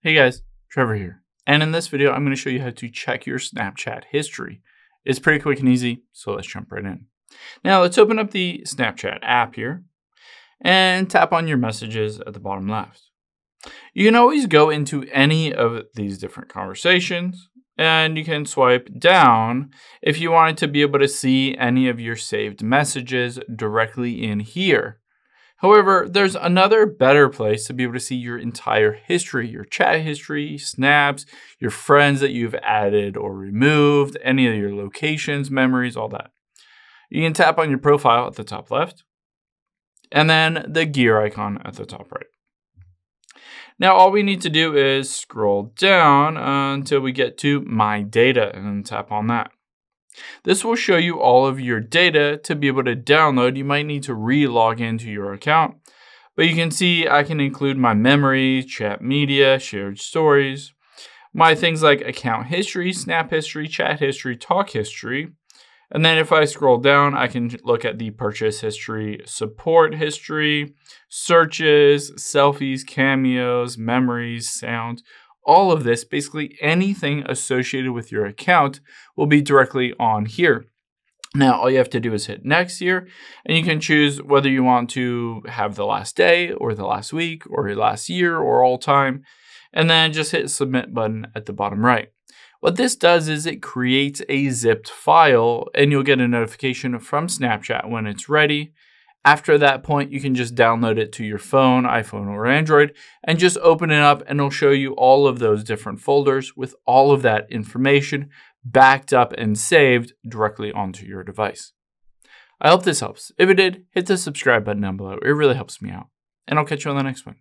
Hey guys, Trevor here. And in this video, I'm going to show you how to check your Snapchat history. It's pretty quick and easy, so let's jump right in. Now let's open up the Snapchat app here and tap on your messages at the bottom left. You can always go into any of these different conversations and you can swipe down if you wanted to be able to see any of your saved messages directly in here. However, there's another better place to be able to see your entire history, your chat history, snaps, your friends that you've added or removed, any of your locations, memories, all that. You can tap on your profile at the top left, and then the gear icon at the top right. Now, all we need to do is scroll down until we get to My Data and tap on that. This will show you all of your data to be able to download. You might need to re-log into your account, but you can see I can include my memory, chat media, shared stories, my things like account history, snap history, chat history, talk history. And then if I scroll down, I can look at the purchase history, support history, searches, selfies, cameos, memories, sounds, all of this, basically anything associated with your account will be directly on here. Now, all you have to do is hit next here, and you can choose whether you want to have the last day or the last week or last year or all time, and then just hit submit button at the bottom right. What this does is it creates a zipped file and you'll get a notification from Snapchat when it's ready. After that point, you can just download it to your phone, iPhone or Android, and just open it up and it'll show you all of those different folders with all of that information backed up and saved directly onto your device. I hope this helps. If it did, hit the subscribe button down below. It really helps me out. And I'll catch you on the next one.